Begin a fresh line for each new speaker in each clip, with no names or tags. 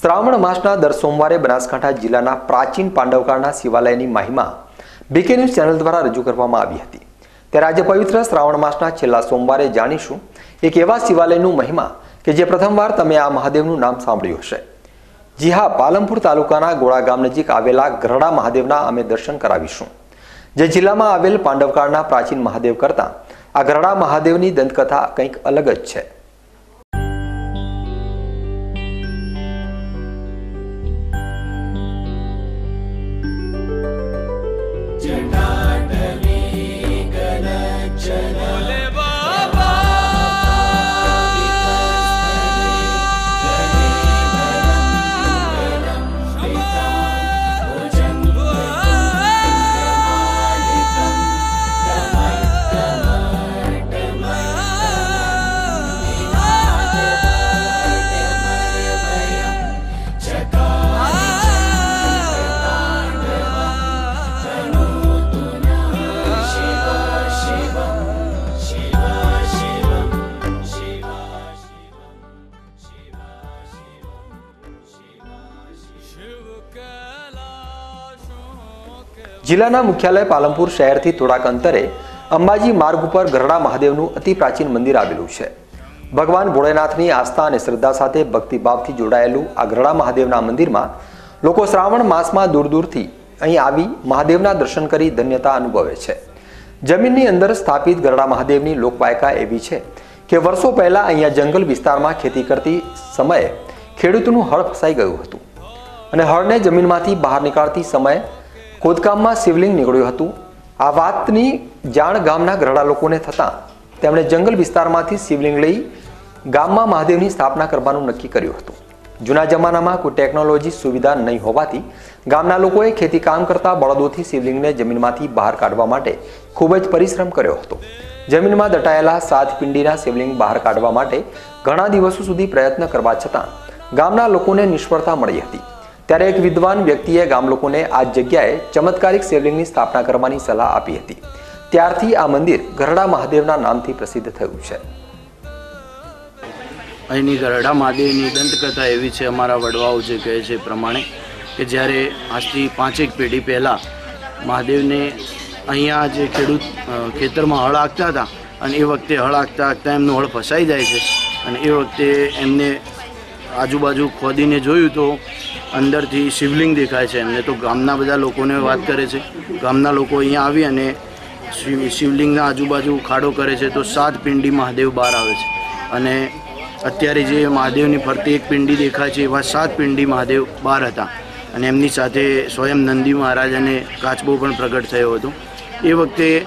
શ્રાવણ માસના દર સોમવારે બનાસકાંઠા જિલ્લાના પ્રાચીન પાંડવકાળના શિવાલયની મહિમા બીકે ન્યૂઝ ચેનલ દ્વારા રજૂ કરવામાં આવી હતી. ત્યારે આજે પવિત્ર શ્રાવણ માસના છેલ્લા સોમવારે જાણીશું એક એવા શિવાલયનું મહિમા કે જે પ્રથમવાર તમે આ મહાદેવનું નામ સાંભળ્યું હશે. જી હા, પાલનપુર તાલુકાના ગોળા ગામ નજીક આવેલા ગરડા મહાદેવના અમે દર્શન કરાવીશું. જે જિલ્લામાં આવેલ પાંડવકાળના પ્રાચીન મહાદેવ કરતાં આ ગરડા મહાદેવની દંતકથા કંઈક અલગ જ છે. જિલ્લાના મુખ્યાલય પાલનપુર શહેરથી થોડાક અંતરે અંબાજી માર્ગ ઉપર ગરડા મહાદેવનું અતિ પ્રાચીન મંદિર આવેલું છે. ભગવાન ભોળેનાથની આસ્થા અને શ્રદ્ધા સાથે ભક્તિભાવથી જોડાયેલું આ ગરડા મહાદેવના મંદિરમાં લોકો શ્રાવણ માસમાં દૂર દૂરથી અહીં આવી મહાદેવના દર્શન કરી ધન્યતા અનુભવે છે. જમીનની અંદર સ્થાપિત ગરડા મહાદેવની લોકવાયકા એવી છે કે વર્ષો પહેલાં અહીંયા જંગલ વિસ્તારમાં ખેતી કરતી સમયે ખેડૂતનું હળ ફસાઈ ગયું હતું અને હળને જમીનમાંથી બહાર નીકાળતી સમયે ખોદકામમાં શિવલિંગ નીકળ્યું હતું. આ વાતની જાણ ગામના ગરડા લોકોને થતાં તેમણે જંગલ વિસ્તારમાંથી શિવલિંગ લઈ ગામમાં મહાદેવની સ્થાપના કરવાનું નક્કી કર્યું હતું. જૂના જમાનામાં કોઈ ટેકનોલોજી સુવિધા નહીં હોવાથી ગામના લોકોએ ખેતી કામ કરતા બળદોથી શિવલિંગને જમીનમાંથી બહાર કાઢવા માટે ખૂબ જ પરિશ્રમ કર્યો હતો. જમીનમાં દટાયેલા સાત પિંડીના શિવલિંગ બહાર કાઢવા માટે ઘણા દિવસો સુધી પ્રયત્ન કરવા છતાં ગામના લોકોને નિષ્ફળતા મળી હતી. ત્યારે એક વિદ્વાન વ્યક્તિએ ગામ લોકોને આ જગ્યાએ ચમત્કારિક શિવલિંગની સ્થાપના કરવાની સલાહ આપી હતી. ત્યારથી આ મંદિર ગરડા મહાદેવના નામથી પ્રસિદ્ધ થયું છે.
અહીંની ગરડા મહાદેવની દંતકથા એવી છે, અમારા વડવાઓ જે કહે છે પ્રમાણે, કે જ્યારે આજથી પાંચેક પેઢી પહેલાં મહાદેવને અહીંયા જે ખેડૂત ખેતરમાં હળ આંકતા હતા અને એ વખતે હળ હાંકતા હાંકતા એમનું હળ ફસાઈ જાય છે અને એ વખતે એમને આજુબાજુ ખોદીને જોયું તો અંદરથી શિવલિંગ દેખાય છે. એમને તો ગામના બધા લોકોને વાત કરે છે. ગામના લોકો અહીંયા આવી અને શિવલિંગના આજુબાજુ ખાડો કરે છે તો સાત પિંડી મહાદેવ બહાર આવે છે. અને અત્યારે જે મહાદેવની ફરતી એક પિંડી દેખાય છે એવા સાત પિંડી મહાદેવ બહાર હતા. અને એમની સાથે સ્વયં નંદી મહારાજ અને કાચબો પણ પ્રગટ થયો હતો. એ વખતે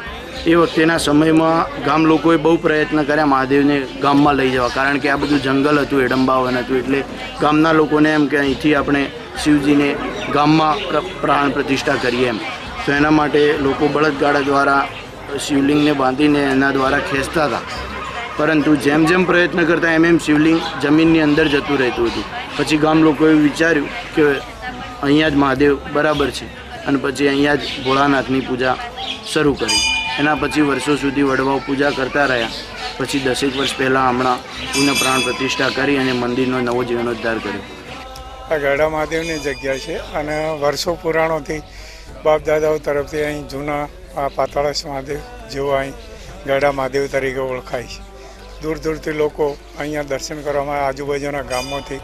એ વખતેના સમયમાં ગામ લોકોએ બહુ પ્રયત્ન કર્યા મહાદેવને ગામમાં લઈ જવા, કારણ કે આ બધું જંગલ હતું, એડંબાવન હતું, એટલે ગામના લોકોને એમ કે અહીંથી આપણે શિવજીને ગામમાં પ્રાણ પ્રતિષ્ઠા કરીએ એમ. તો એના માટે લોકો બળદગાડા દ્વારા શિવલિંગને બાંધીને એના દ્વારા ખેંચતા હતા. પરંતુ જેમ જેમ પ્રયત્ન કરતા એમ એમ શિવલિંગ જમીનની અંદર જતું રહેતું હતું. પછી ગામ લોકોએ વિચાર્યું કે અહીંયા જ મહાદેવ બરાબર છે. અને પછી અહીંયા જ ભોળાનાથની પૂજા શરૂ કરી. એના પછી વર્ષો સુધી વડવાઓ પૂજા કરતા રહ્યા. પછી દસેક વર્ષ પહેલાં હમણાં પુનઃ પ્રતિષ્ઠા કરી અને મંદિરનો નવો જીર્ણોદ્ધાર કર્યો.
આ ગાડા મહાદેવની જગ્યા છે અને વર્ષો પુરાણોથી બાપ દાદાઓ તરફથી અહીં જૂના આ પાતાળસ મહાદેવ જેવો અહીં ગાડા મહાદેવ તરીકે ઓળખાય છે. દૂર દૂરથી લોકો અહીંયા દર્શન કરવામાં આજુબાજુના ગામોથી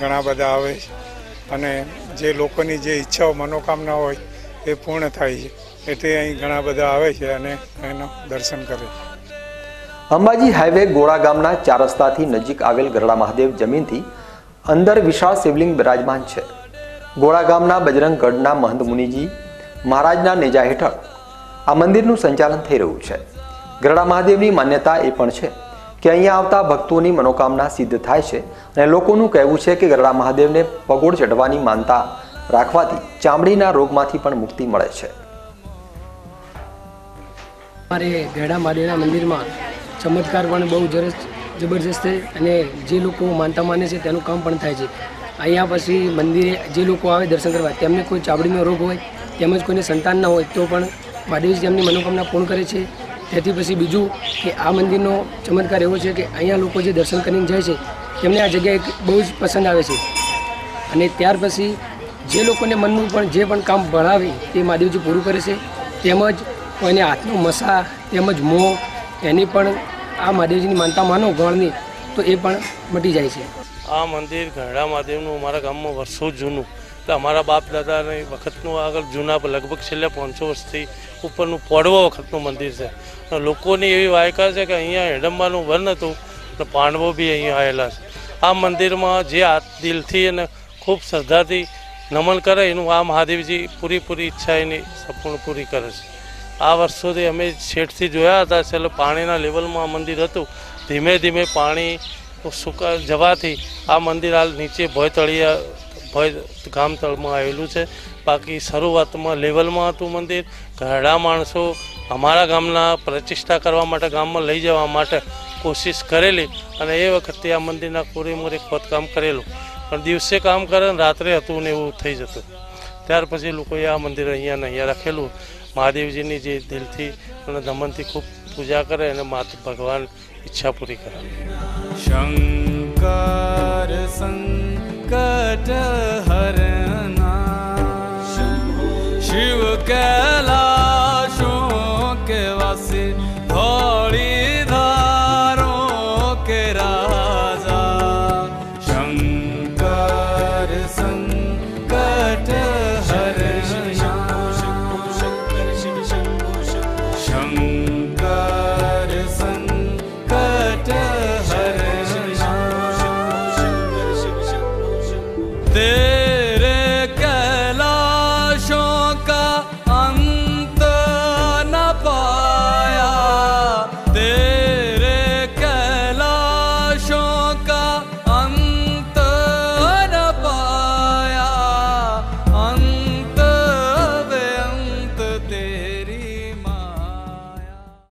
ઘણા બધા આવે છે. અને જે લોકોની જે ઈચ્છાઓ મનોકામના હોય એ પૂર્ણ થાય છે. એટલે અહીં ઘણા બધા આવે છે અને એનું દર્શન કરે છે.
અંબાજી હાઈવે ગોળા ગામના ચાર રસ્તાથી નજીક આવેલ ગરડા મહાદેવ જમીનથી અંદર વિશાળ શિવલિંગ બિરાજમાન છે. ગોળા ગામના બજરંગગઢના મહંત મુનિજી મહારાજના નેજા હેઠળ આ મંદિરનું સંચાલન થઈ રહ્યું છે. ગરડા મહાદેવની માન્યતા એ પણ છે કે અહીંયા આવતા ભક્તોની મનોકામના સિદ્ધ થાય છે અને લોકોનું કહેવું છે કે ગરડા મહાદેવને પગોળ ચઢવાની માનતા રાખવાથી ચામડીના રોગમાંથી પણ મુક્તિ મળે છે.
અમારે ગઢા મહાદેવના મંદિરમાં ચમત્કાર પણ બહુ જરસ જબરજસ્ત છે અને જે લોકો માનતા માને છે તેનું કામ પણ થાય છે. અહીંયા પછી મંદિરે જે લોકો આવે દર્શન કરવા, તેમને કોઈ ચામડીનો રોગ હોય, તેમજ કોઈને સંતાન ન હોય, તો પણ મહાદેવજી તેમની મનોકામના પૂર્ણ કરે છે. તેથી પછી બીજું કે આ મંદિરનો ચમત્કાર એવો છે કે અહીંયા લોકો જે દર્શન કરીને જાય છે, તેમને આ જગ્યા એક બહુ જ પસંદ આવે છે. અને ત્યાર પછી જે લોકોને મનનું પણ જે પણ કામ ભણાવે તે મહાદેવજી પૂરું કરે છે. તેમજ કોઈને હાથનો મસા તેમજ મોં એની પણ આ મહાદેવજીની માનતા માનો ગણની, તો એ પણ મટી જાય છે.
આ મંદિર ગરડા મહાદેવનું, અમારા ગામમાં વર્ષો જૂનું. તો અમારા બાપ દાદાની વખતનું આગળ જૂના, લગભગ છેલ્લે પાંચસો વર્ષથી ઉપરનું પડવો વખતનું મંદિર છે. લોકોની એવી વાયકા છે કે અહીંયા હેડમ્બાનું વન હતું, અને પાંડવો બી અહીંયા આવેલા છે. આ મંદિરમાં જે હાથ દિલથી અને ખૂબ શ્રદ્ધાથી નમન કરે, એનું આ મહાદેવજી પૂરીપૂરી ઈચ્છા એની સંપૂર્ણ પૂરી કરે છે. આ વર્ષોથી અમે શેઠથી જોયા હતા. છેલ્લે પાણીના લેવલમાં મંદિર હતું. ધીમે ધીમે પાણી સુકા જવાથી આ મંદિર હાલ નીચે ભય તળિયા ભય ગામ તળમાં આવેલું છે. બાકી શરૂઆતમાં લેવલમાં હતું મંદિર. ઘરડા માણસો અમારા ગામના પ્રતિષ્ઠા કરવા માટે ગામમાં લઈ જવા માટે કોશિશ કરેલી અને એ વખતે આ મંદિરના કોરેમોરે ખોદકામ કરેલું. પણ દિવસે કામ કરે રાત્રે હતું ને એવું થઈ જતું. ત્યાર પછી લોકોએ આ મંદિર અહીંયા અહીંયા રાખેલું. મહાદેવજીની જે દિલથી અને દમનથી ખૂબ પૂજા કરે અને માતા ભગવાન ઈચ્છા પૂરી કરે.
શંકર સંકટ